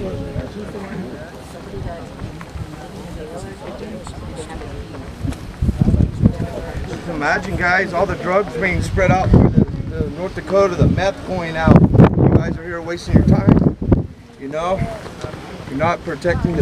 Just imagine, guys, all the drugs being spread out through the, the North Dakota, the meth going out. You guys are here wasting your time. You know, you're not protecting the